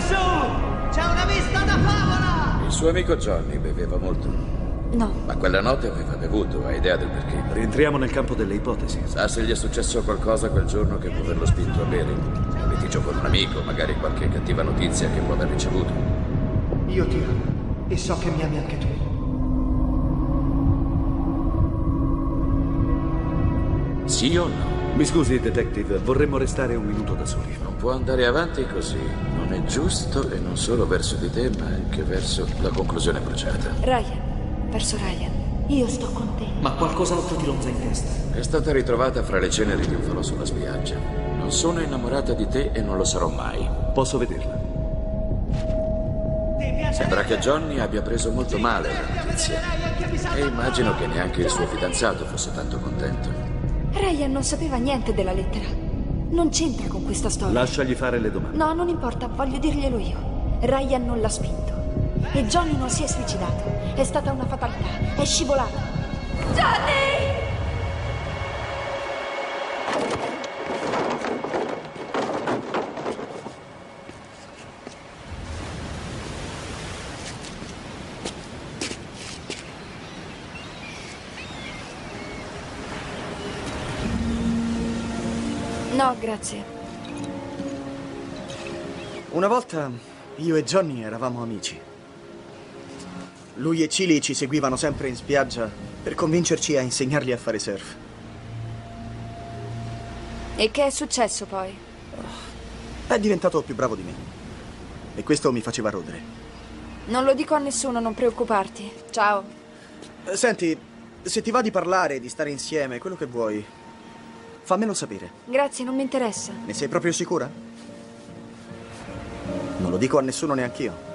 su! C'è una vista da favola! Il suo amico Johnny beveva molto. No. Ma quella notte aveva bevuto, ha idea del perché. Rientriamo nel campo delle ipotesi. Sa se gli è successo qualcosa quel giorno che può averlo spinto a bere? Un litigio con un amico, magari qualche cattiva notizia che può aver ricevuto. Io ti amo e so che mi ami anche tu. Sì o no? Mi scusi, detective, vorremmo restare un minuto da soli. Non può andare avanti così. Non è giusto e non solo verso di te, ma anche verso la conclusione bruciata. Ryan, verso Ryan. Io sto con te. Ma qualcos'altro ti ronza in testa. È stata ritrovata fra le ceneri di un falò sulla spiaggia. Non sono innamorata di te e non lo sarò mai. Posso vederla? Sembra che Johnny abbia preso molto male la notizia. E immagino che neanche il suo fidanzato fosse tanto contento. Ryan non sapeva niente della lettera. Non c'entra con questa storia. Lasciagli fare le domande. No, non importa, voglio dirglielo io. Ryan non l'ha spinto. E Johnny non si è suicidato. È stata una fatalità. È scivolato. Johnny! No, grazie. Una volta io e Johnny eravamo amici. Lui e Chili ci seguivano sempre in spiaggia per convincerci a insegnargli a fare surf. E che è successo poi? È diventato più bravo di me. E questo mi faceva rodere. Non lo dico a nessuno, non preoccuparti. Ciao. Senti, se ti va di parlare, di stare insieme, quello che vuoi, fammelo sapere. Grazie, non mi interessa. Ne sei proprio sicura? Non lo dico a nessuno neanch'io.